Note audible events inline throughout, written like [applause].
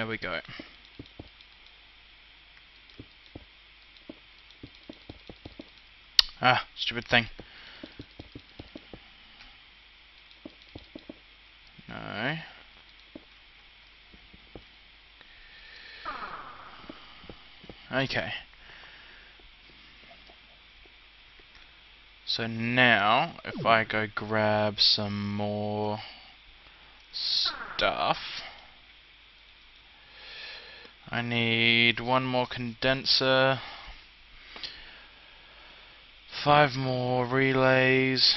There we go. Ah, stupid thing. No. Okay. So now, if I go grab some more stuff, I need one more condenser, five more relays,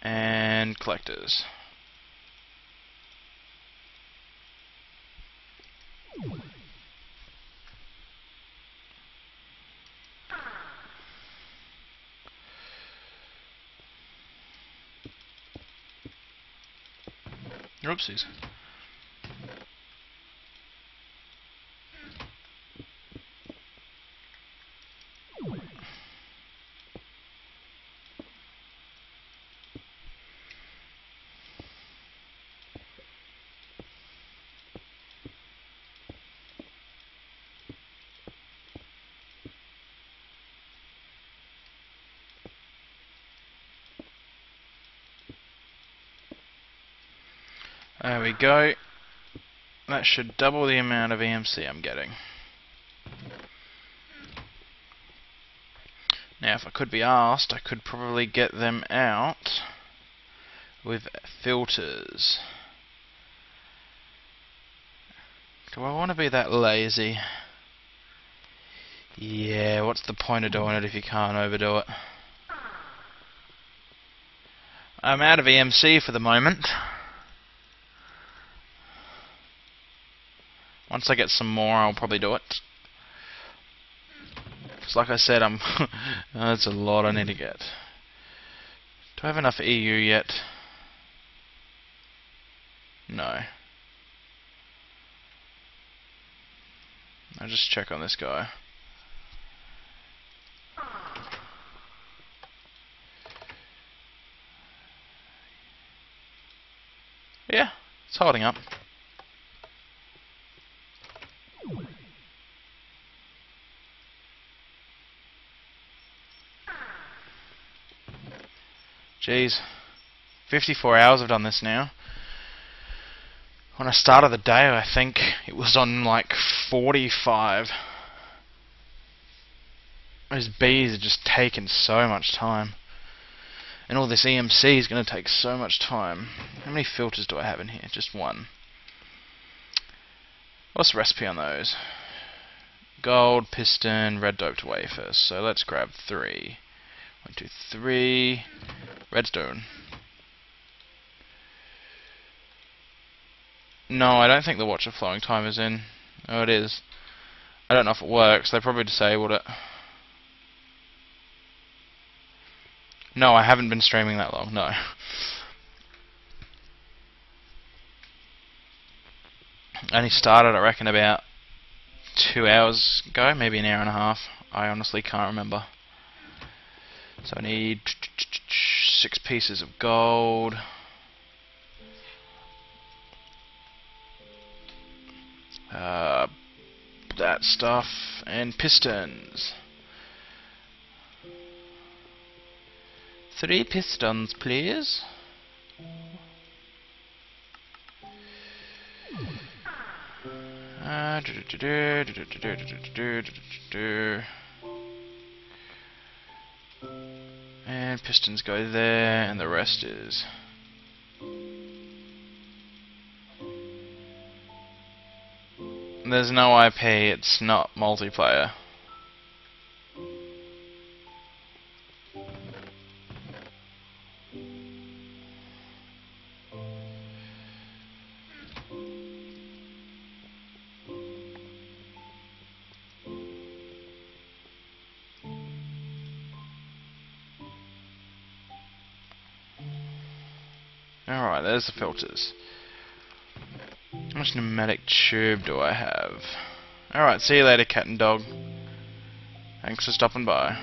and collectors. Oopsies. There we go. That should double the amount of EMC I'm getting. Now, if I could be asked, I could probably get them out with filters. Do I want to be that lazy? Yeah, what's the point of doing it if you can't overdo it? I'm out of EMC for the moment. Once I get some more, I'll probably do it. Because like I said, I'm [laughs] uh, that's a lot I need to get. Do I have enough EU yet? No. I'll just check on this guy. Yeah, it's holding up. Jeez. 54 hours I've done this now. When I started the day, I think it was on like 45. Those bees are just taking so much time. And all this EMC is going to take so much time. How many filters do I have in here? Just one. What's the recipe on those? Gold, piston, red doped wafers. So let's grab three. One, two, three. Redstone. No, I don't think the watch of flowing time is in. Oh, it is. I don't know if it works. They probably disabled it. No, I haven't been streaming that long. No. [laughs] Only started, I reckon, about two hours ago, maybe an hour and a half. I honestly can't remember. So I need six pieces of gold. Uh, that stuff and pistons. Three pistons, please. Uh, pistons go there, and the rest is... There's no IP, it's not multiplayer. The filters. How much pneumatic tube do I have? Alright, see you later, cat and dog. Thanks for stopping by.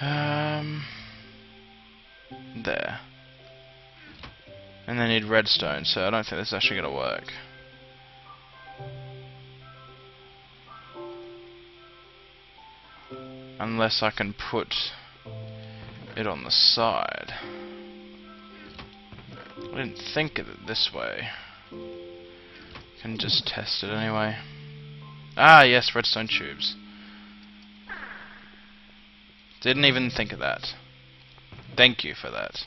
Um, there. And they need redstone, so I don't think this is actually going to work. Unless I can put it on the side. I didn't think of it this way. Can just test it anyway. Ah, yes, redstone tubes. Didn't even think of that. Thank you for that.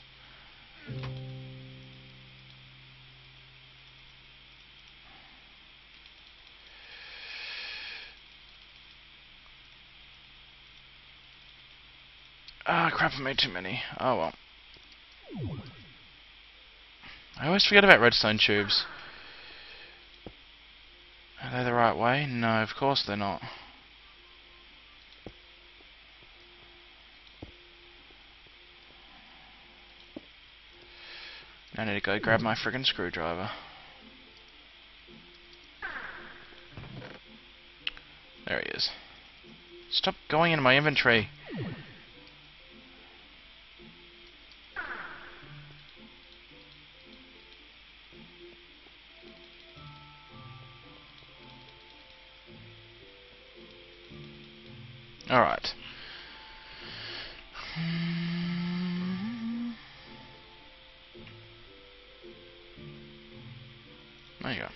Ah, crap, I made too many. Oh well. I always forget about redstone tubes. Are they the right way? No, of course they're not. I need to go grab my friggin' screwdriver. There he is. Stop going into my inventory. Alright. There you go.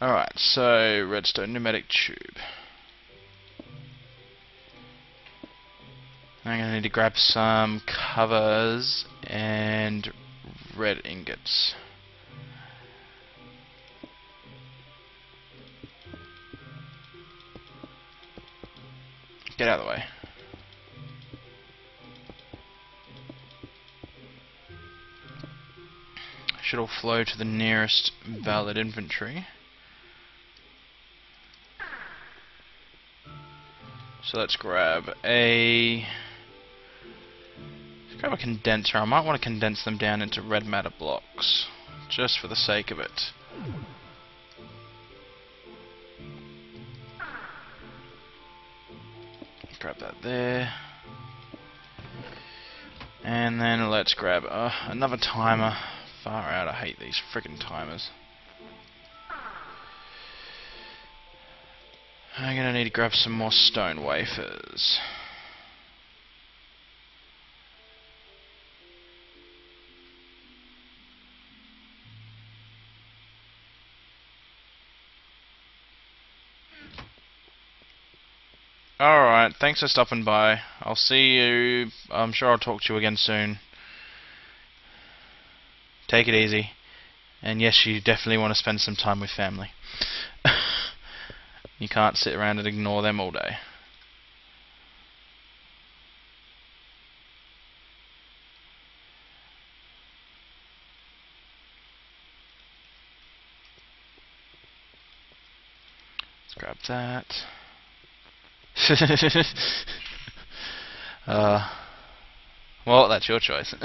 Alright, so redstone pneumatic tube. I'm going to need to grab some covers and red ingots. Get out of the way. Should all flow to the nearest valid inventory. So let's grab a let's grab a condenser. I might want to condense them down into red matter blocks, just for the sake of it. That there. And then let's grab uh, another timer. Far out, I hate these freaking timers. I'm gonna need to grab some more stone wafers. Thanks for stopping by. I'll see you. I'm sure I'll talk to you again soon. Take it easy. And yes, you definitely want to spend some time with family. [laughs] you can't sit around and ignore them all day. Let's grab that. [laughs] uh, well, that's your choice. [laughs]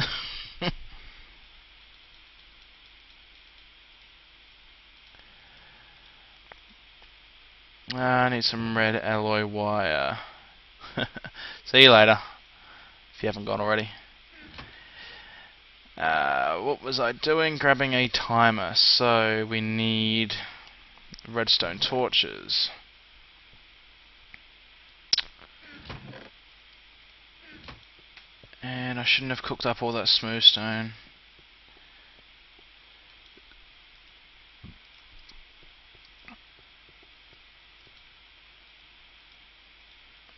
I need some red alloy wire. [laughs] See you later, if you haven't gone already. Uh, what was I doing? Grabbing a timer. So we need redstone torches. And I shouldn't have cooked up all that smooth stone.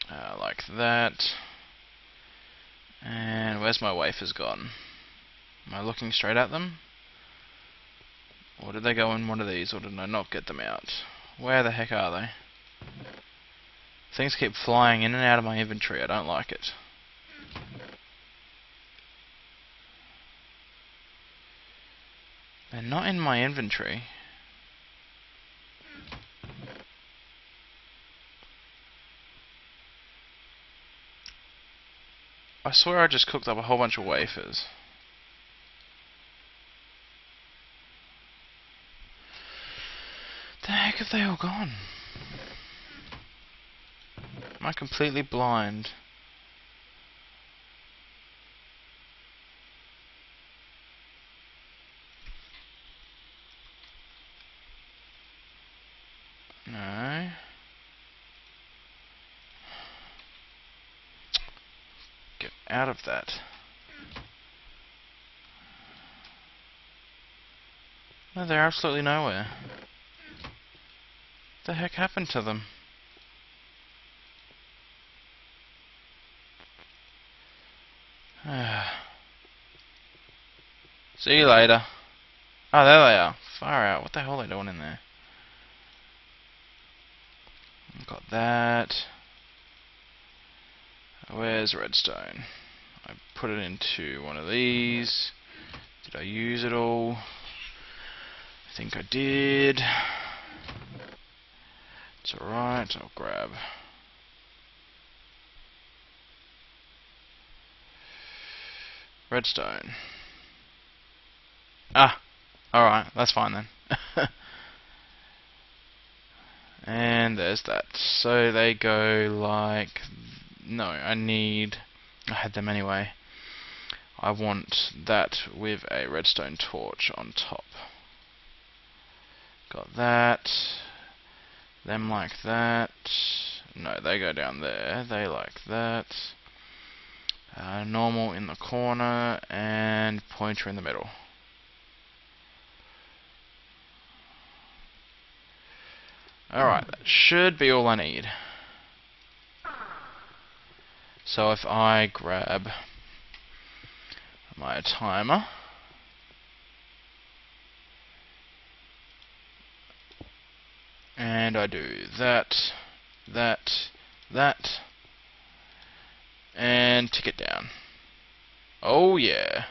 Uh, like that. And where's my wafers gone? Am I looking straight at them? Or did they go in one of these, or did I not get them out? Where the heck are they? Things keep flying in and out of my inventory, I don't like it. They're not in my inventory. I swear I just cooked up a whole bunch of wafers. The heck have they all gone? Am I completely blind? out that? No, they're absolutely nowhere. What the heck happened to them? [sighs] See you later. Oh, there they are. Far out. What the hell are they doing in there? Got that. Where's redstone? I put it into one of these. Did I use it all? I think I did. It's alright, I'll grab. Redstone. Ah, alright, that's fine then. [laughs] and there's that. So they go like... No, I need... I had them anyway. I want that with a redstone torch on top. Got that. Them like that. No, they go down there. They like that. Uh, normal in the corner and pointer in the middle. Alright, that should be all I need. So if I grab my timer, and I do that, that, that, and tick it down. Oh yeah.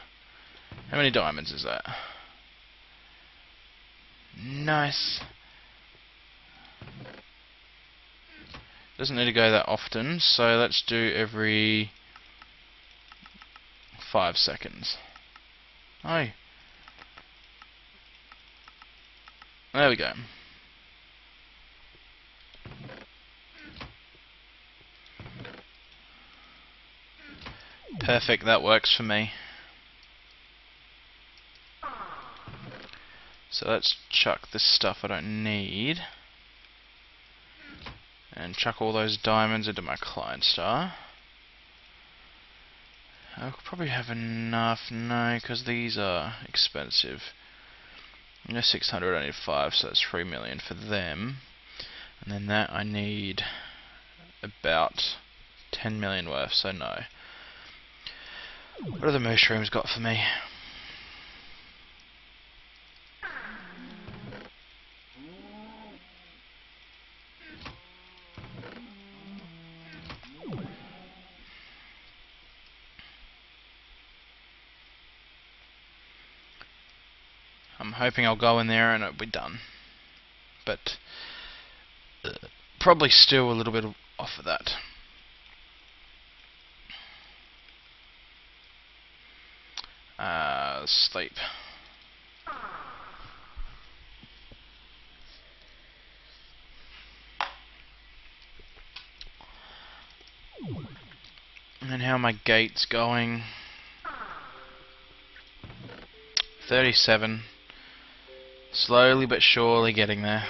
How many diamonds is that? Nice. Doesn't need to go that often, so let's do every five seconds. Oh. There we go. Perfect, that works for me. So let's chuck this stuff I don't need and chuck all those diamonds into my Klein Star. I'll probably have enough, no, because these are expensive. You know, 600, I need 5, so that's 3 million for them. And then that I need about 10 million worth, so no. What have the mushrooms got for me? I'm hoping I'll go in there and it'll be done. But uh, probably still a little bit off of that. Uh, sleep. And how my gate's going. 37. Slowly but surely getting there.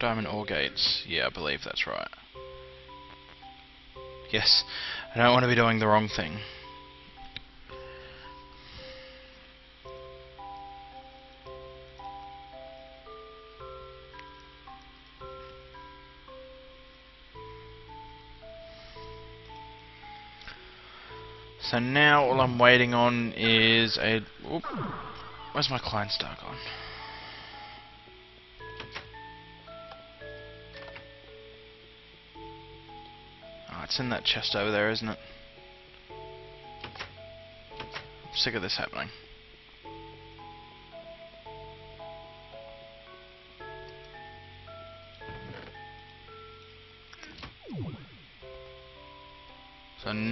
Diamond ore gates. Yeah, I believe that's right. Yes, I don't want to be doing the wrong thing. So now all I'm waiting on is a... Whoop, where's my Klein Star gone? Oh, it's in that chest over there, isn't it? I'm sick of this happening.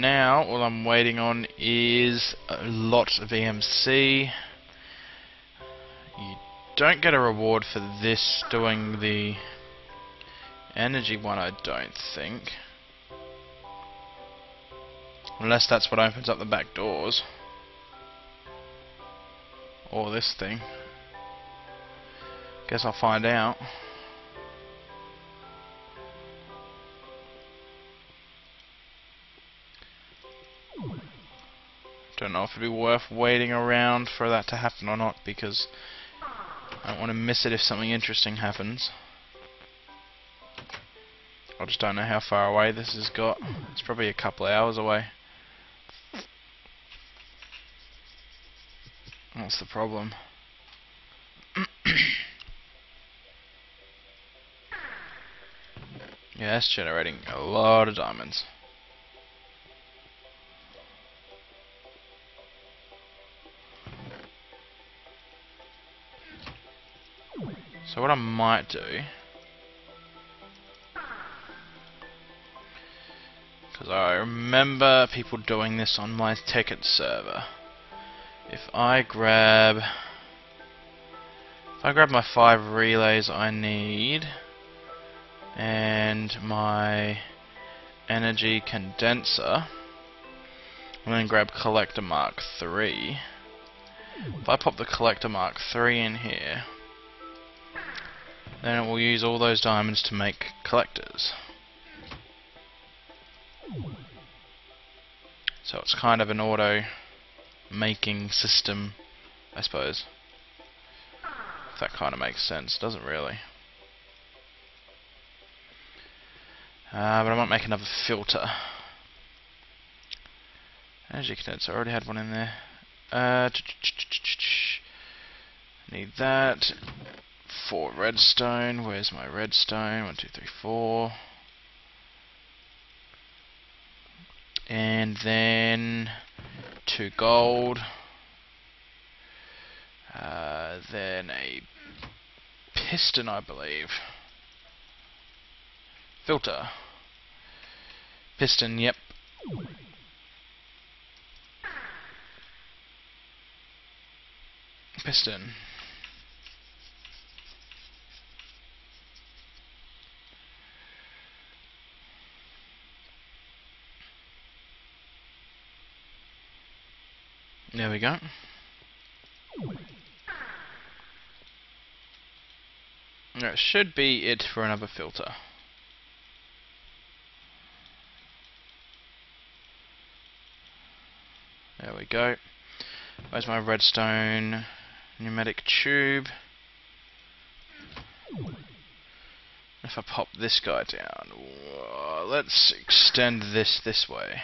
Now all I'm waiting on is a lot of EMC. You don't get a reward for this doing the energy one, I don't think. Unless that's what opens up the back doors. Or this thing. Guess I'll find out. Don't know if it'd be worth waiting around for that to happen or not because I don't want to miss it if something interesting happens. I just don't know how far away this has got. It's probably a couple of hours away. That's the problem. [coughs] yeah, that's generating a lot of diamonds. So what I might do because I remember people doing this on my Tekkit server. If I grab if I grab my five relays I need and my energy condenser and then grab collector mark 3 if I pop the collector mark 3 in here then it will use all those diamonds to make collectors. So it's kind of an auto making system, I suppose. If that kind of makes sense. Doesn't really. Uh, but I might make another filter. Energy condenser, I already had one in there. Uh, need that four redstone. Where's my redstone? One, two, three, four. And then two gold. Uh, then a piston, I believe. Filter. Piston, yep. Piston. There we go. That should be it for another filter. There we go. Where's my redstone pneumatic tube? If I pop this guy down, let's extend this this way.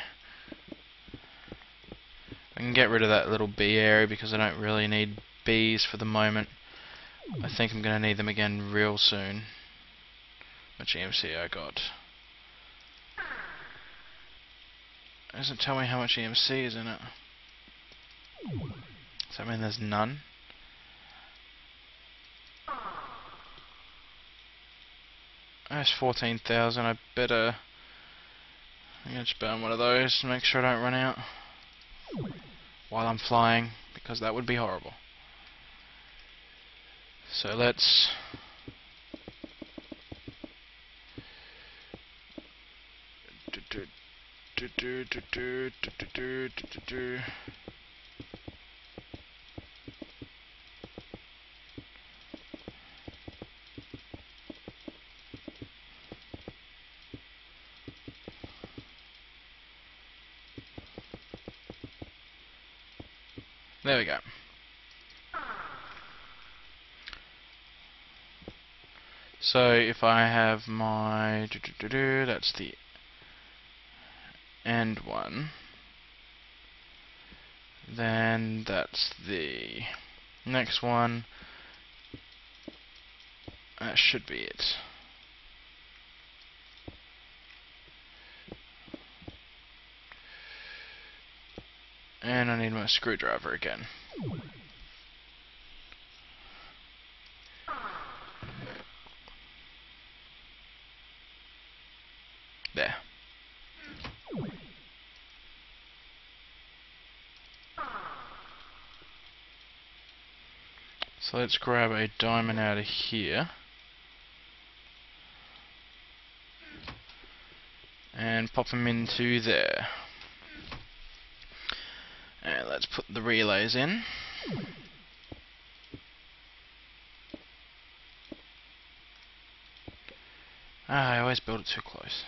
I can get rid of that little bee area because I don't really need bees for the moment. I think I'm going to need them again real soon. Much EMC I got. It doesn't tell me how much EMC is in it. Does that mean there's none? That's 14,000. I better... I'm going to just burn one of those to make sure I don't run out while I'm flying because that would be horrible. So let's There we go. So if I have my doo -doo -doo that's the end one, then that's the next one. That should be it. And I need my screwdriver again. There. So let's grab a diamond out of here. And pop them into there. Let's put the relays in. Ah, I always build it too close.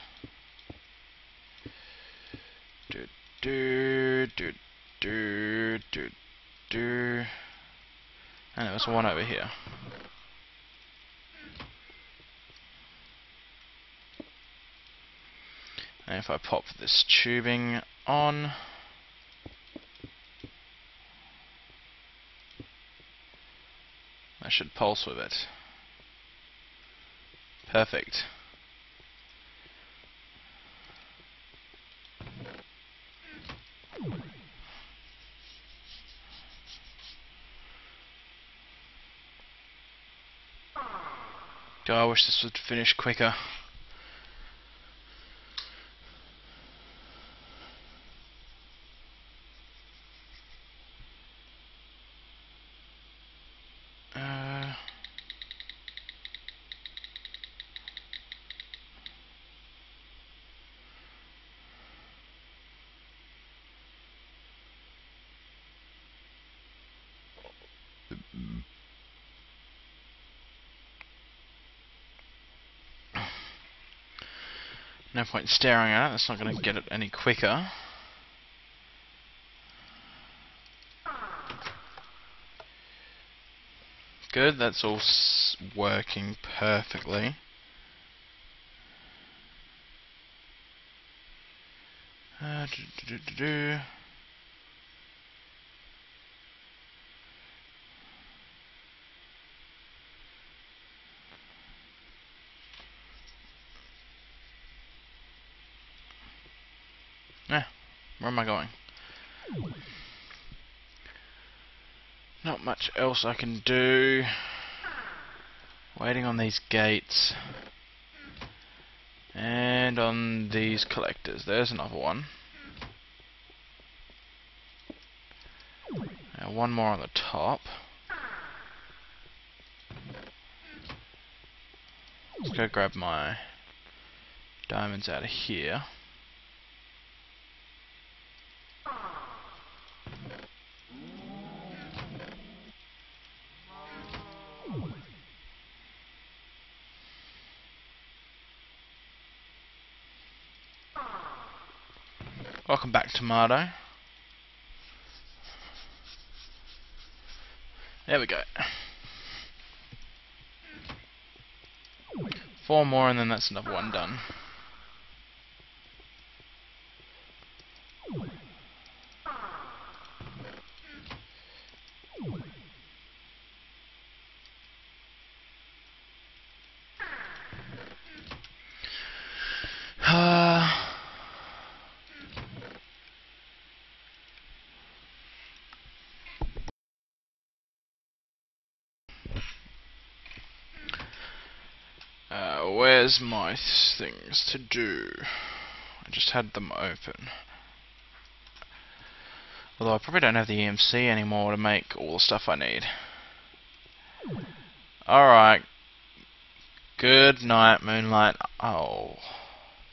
Do do do do do do. And there was one over here. And if I pop this tubing on, I should pulse with it. Perfect. God, I wish this would finish quicker. Uh, No point staring at it, that's not going to get it any quicker. Good, that's all working perfectly. Uh, do, do, do, Yeah, where am I going? Not much else I can do. Waiting on these gates. And on these collectors. There's another one. Now one more on the top. Let's go grab my diamonds out of here. Welcome back, Tomato. There we go. Four more and then that's another one done. Uh, uh, where's my things to do? I just had them open. Although I probably don't have the EMC anymore to make all the stuff I need. Alright. Good night, Moonlight. Oh.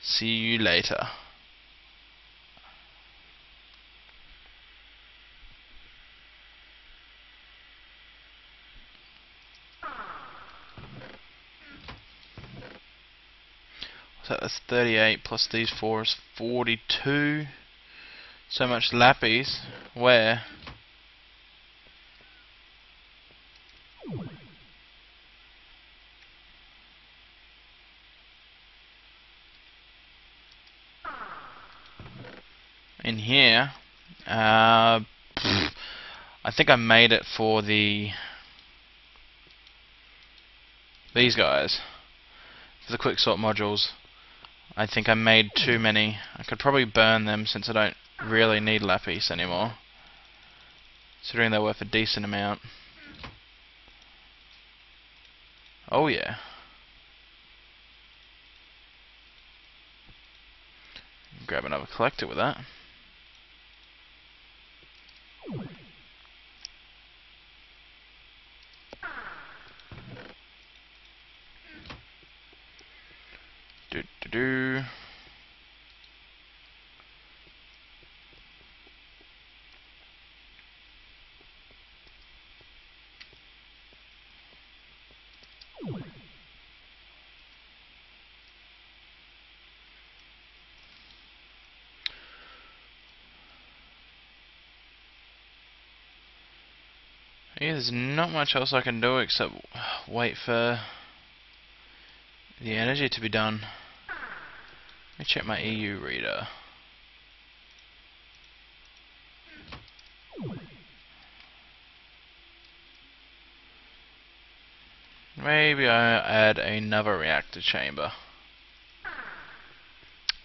See you later. So that's 38 plus these four is 42. So much lappies. Where? In here. Uh, I think I made it for the these guys for the quick sort modules. I think I made too many. I could probably burn them since I don't really need lapis anymore. Considering they're worth a decent amount. Oh yeah. Grab another collector with that. Do, do, do. Yeah, there's not much else I can do except wait for the energy to be done. Let me check my EU reader. Maybe I add another reactor chamber.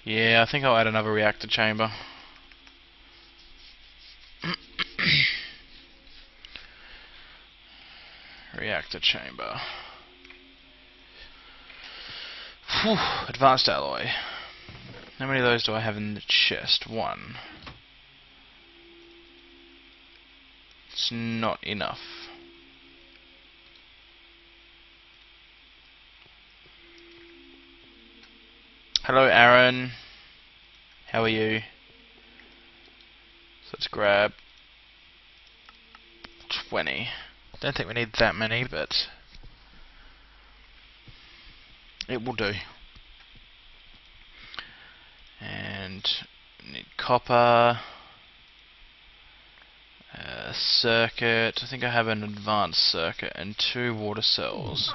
Yeah, I think I'll add another reactor chamber. [coughs] reactor chamber. Whew, advanced alloy. How many of those do I have in the chest? One. It's not enough. Hello, Aaron. How are you? So let's grab 20. Don't think we need that many, but it will do. And need copper, a circuit. I think I have an advanced circuit and two water cells.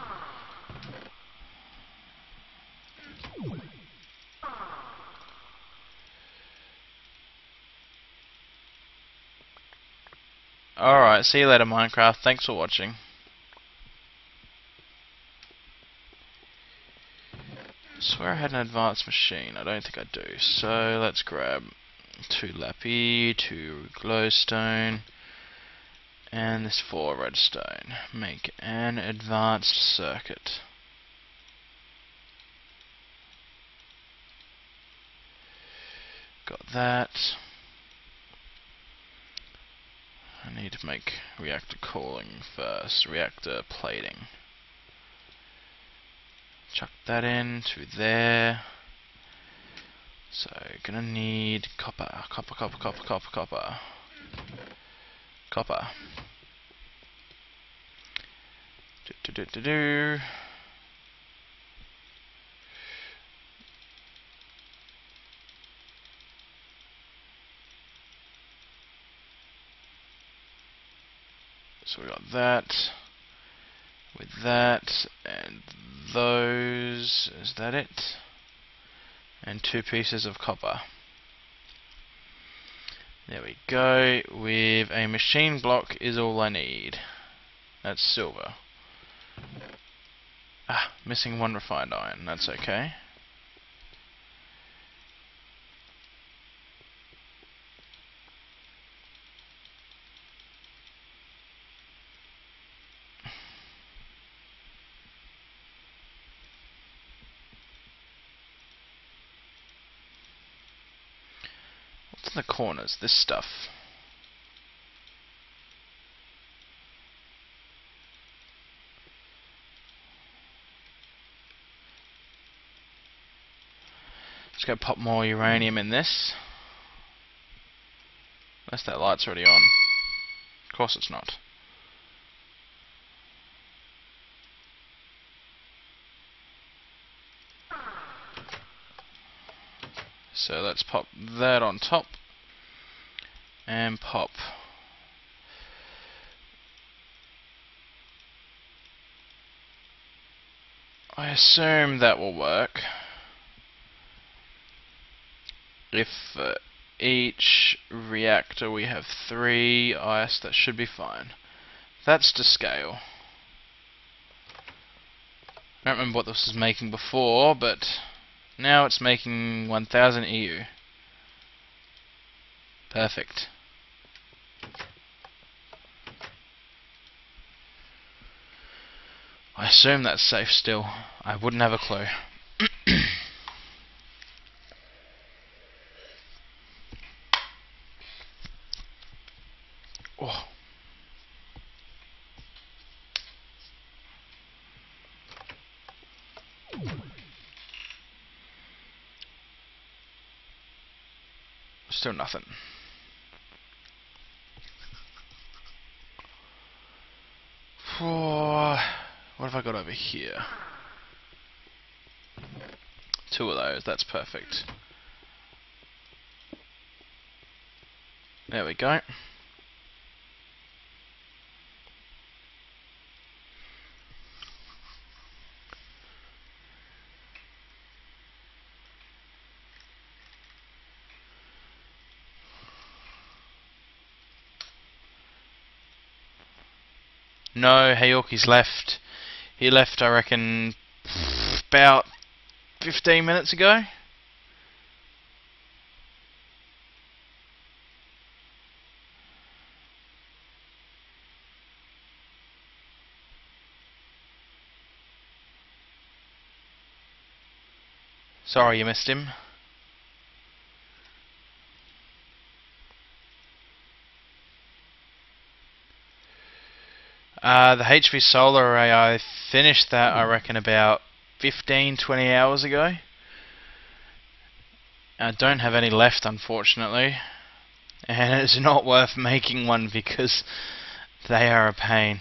Alright, see you later Minecraft. Thanks for watching. I swear I had an advanced machine. I don't think I do. So let's grab two lappy, two glowstone, and this four redstone. Make an advanced circuit. Got that. I need to make reactor cooling first, reactor plating. Chuck that in to there. So, gonna need copper, copper, copper, copper, copper, copper. Copper. Do, do, do, do, do. So we got that with that and those. Is that it? And two pieces of copper. There we go. With a machine block is all I need. That's silver. Ah, missing one refined iron. That's okay. the corners, this stuff. Let's go pop more uranium in this. Unless that light's already on. Of course it's not. So let's pop that on top and pop. I assume that will work. If uh, each reactor we have three ice, that should be fine. That's to scale. I don't remember what this was making before, but now it's making 1000 EU. Perfect. I assume that's safe still. I wouldn't have a clue. [coughs] oh. Still nothing. I got over here? Two of those, that's perfect. There we go. No, Haighyorkie's left. He left, I reckon, about 15 minutes ago. Sorry you missed him. Uh, the HV solar array, I finished that I reckon about 15, 20 hours ago. I don't have any left unfortunately. And it's not worth making one because they are a pain.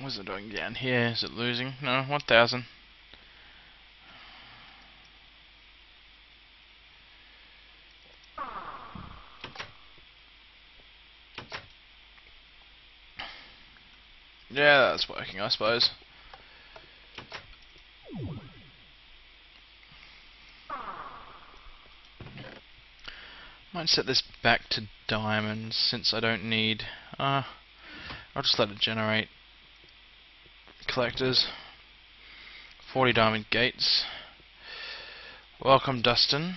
What's it doing down here? Is it losing? No, 1000. Yeah, that's working, I suppose. Might set this back to diamonds since I don't need. Uh, I'll just let it generate collectors. 40 diamond gates. Welcome, Dustin.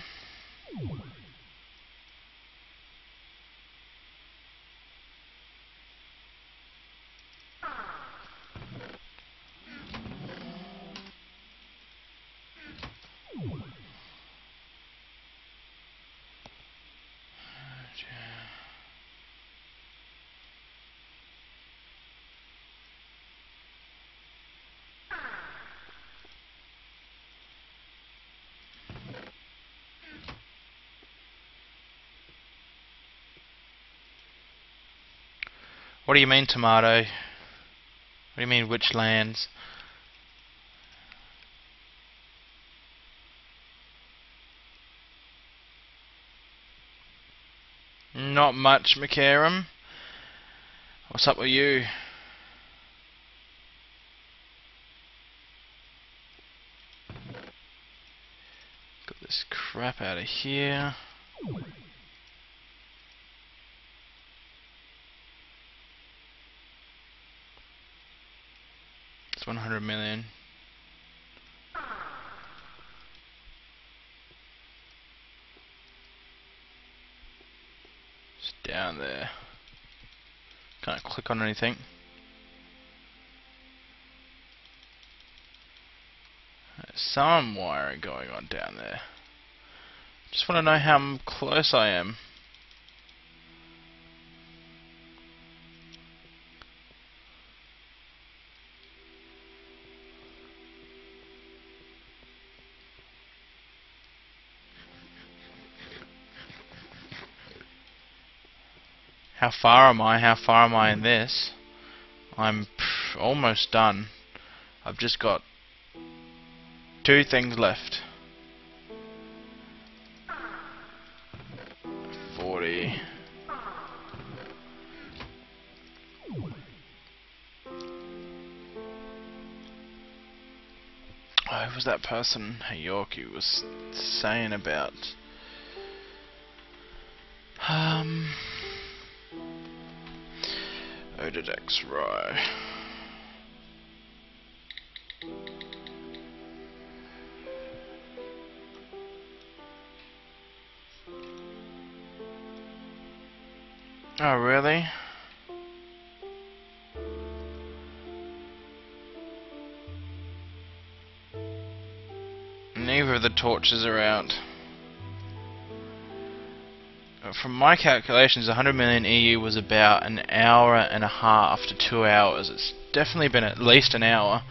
What do you mean tomato? What do you mean which lands? Not much, McCarum. What's up with you? Got this crap out of here. It's 100 million. It's down there. Can't click on anything. There's some wiring going on down there. Just want to know how close I am. How far am I? How far am I in this? I'm almost done. I've just got two things left. 40. Oh, who was that person Haighyorkie was saying about? Um... Rye. Oh, really? Neither of the torches are out from my calculations, 100 million EU was about an hour and a half to two hours. It's definitely been at least an hour.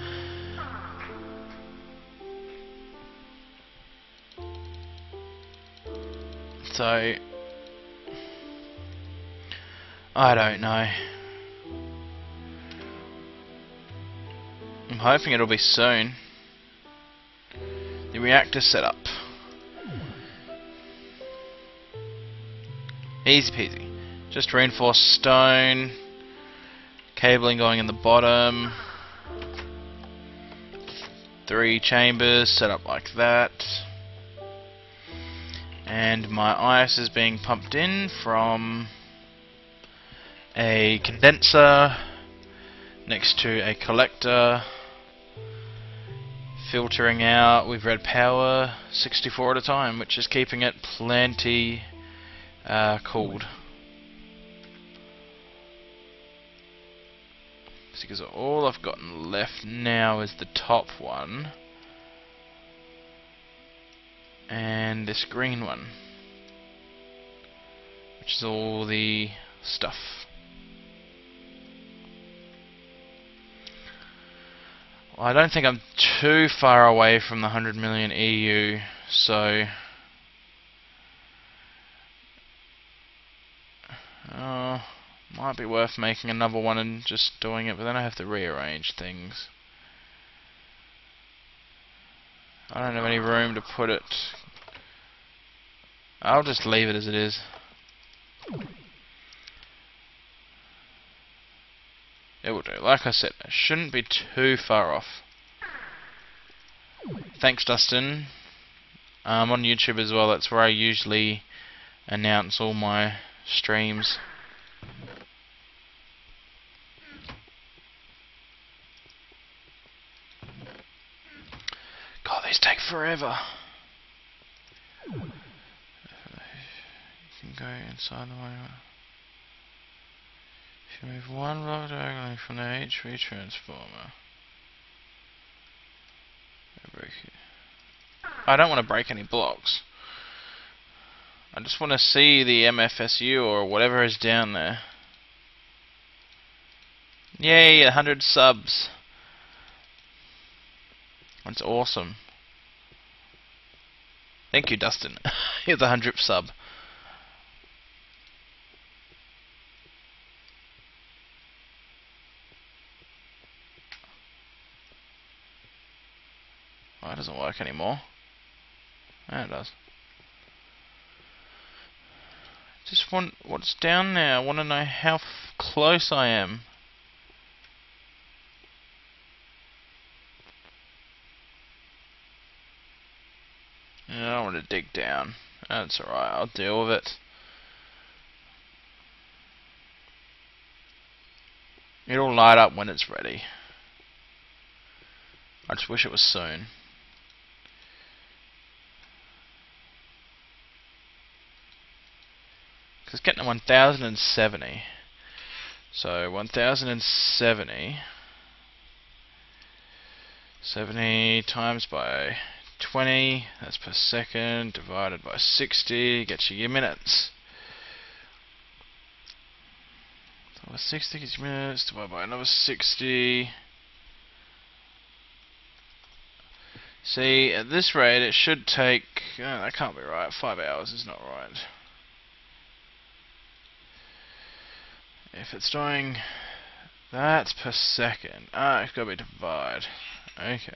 So, I don't know. I'm hoping it'll be soon. The reactor setup. Easy peasy. Just reinforced stone. Cabling going in the bottom. Three chambers set up like that. And my ice is being pumped in from a condenser next to a collector filtering out with red power 64 at a time which is keeping it plenty uh, cooled because all I've gotten left now is the top one. And this green one. Which is all the stuff. Well, I don't think I'm too far away from the 100 million EU so uh, might be worth making another one and just doing it but then I have to rearrange things I don't have any room to put it. I'll just leave it as it is. It will do. Like I said, it shouldn't be too far off. Thanks, Dustin. I'm um, on YouTube as well. That's where I usually announce all my streams. God, these take forever. You can go inside the way. If you move one block diagonally from the HV transformer. I don't want to break any blocks. I just want to see the MFSU or whatever is down there. Yay, 100 subs. That's awesome. Thank you, Dustin. [laughs] You're the hundredth sub. Well, doesn't work anymore. Yeah, it does. Just want what's down there. I want to know how close I am. Yeah, I want to dig down. That's alright, I'll deal with it. It'll light up when it's ready. I just wish it was soon. Because it's getting to 1070. So 1070 70 times by 20, that's per second, divided by 60, gets you your minutes. So 60 gets you minutes, divided by another 60. See, at this rate, it should take, oh, that can't be right, 5 hours is not right. If it's doing that per second, ah, it's got to be divided. Okay.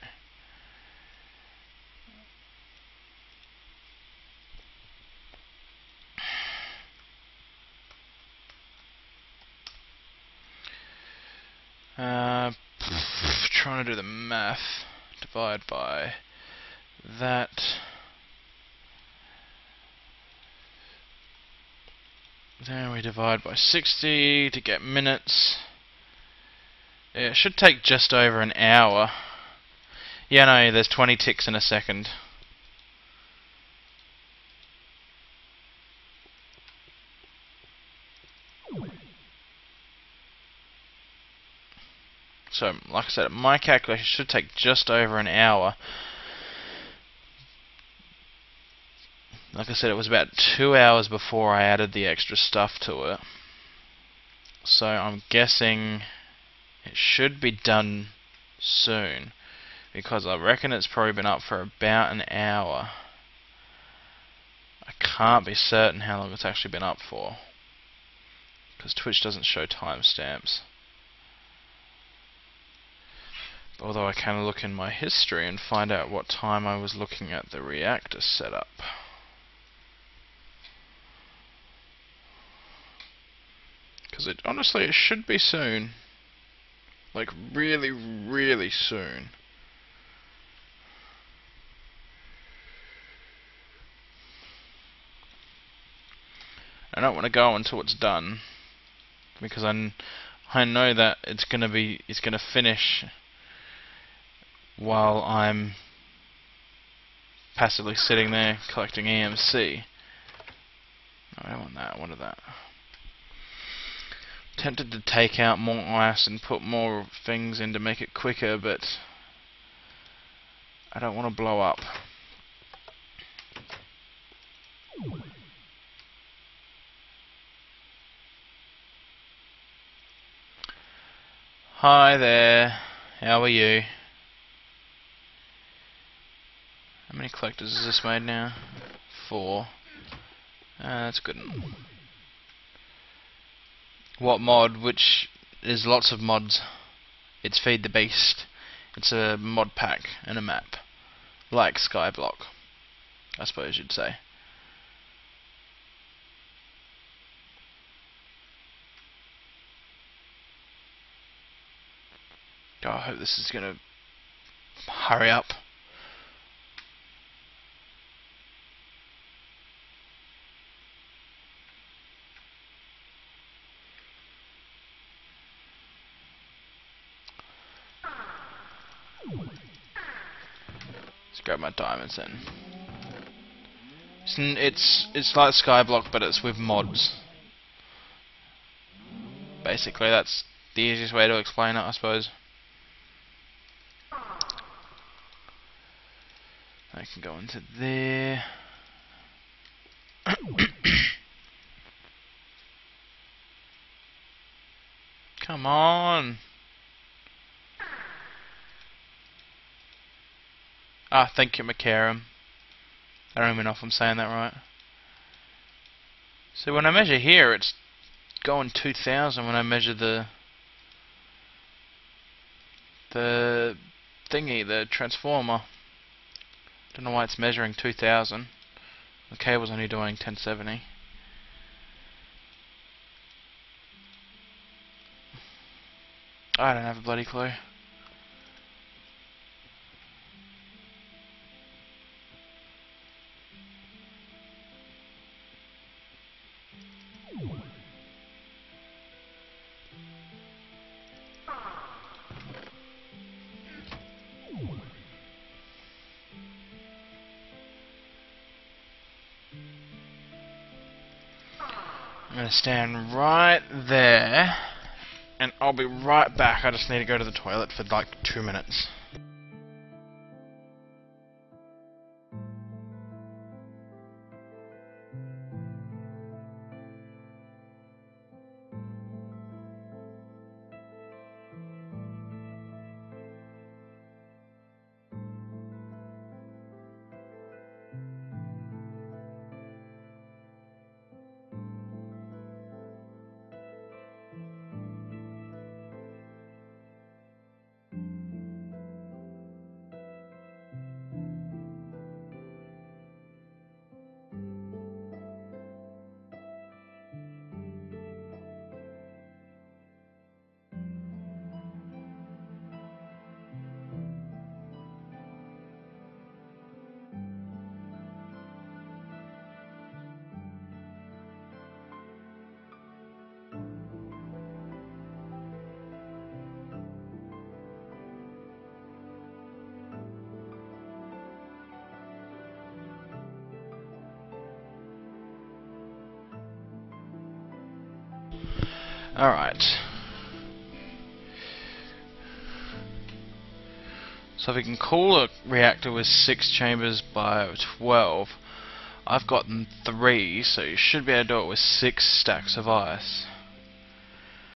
Uh, trying to do the math. Divide by that. Then we divide by 60 to get minutes. Yeah, it should take just over an hour. Yeah, no, there's 20 ticks in a second. So, like I said, my calculation should take just over an hour. Like I said, it was about two hours before I added the extra stuff to it. So I'm guessing it should be done soon. Because I reckon it's probably been up for about an hour. I can't be certain how long it's actually been up for. Because Twitch doesn't show timestamps. Although I can look in my history and find out what time I was looking at the reactor setup. Because it honestly it should be soon. Like really, really soon. I don't want to go until it's done because I, I know that it's gonna be it's gonna finish while I'm passively sitting there collecting EMC. No, I don't want that. I wanted that. Tempted to take out more ice and put more things in to make it quicker, but I don't want to blow up. Hi there, how are you? How many collectors has this made now? Four. Uh, that's good. What mod? Which there's lots of mods. It's Feed the Beast. It's a mod pack and a map. Like Skyblock. I suppose you'd say. God, I hope this is gonna hurry up. Let's grab my diamonds then. It's it's, it's like Skyblock, but it's with mods. Basically, that's the easiest way to explain it, I suppose. I can go into there. [coughs] Come on. Ah, thank you, McCarran. I don't even know if I'm saying that right. So when I measure here, it's going 2,000 when I measure the the thingy, the transformer. I don't know why it's measuring 2,000. The cable's only doing 1070. I don't have a bloody clue. To stand right there, and I'll be right back. I just need to go to the toilet for like two minutes. Alright. So if we can cool a reactor with 6 chambers by 12, I've gotten 3, so you should be able to do it with 6 stacks of ice.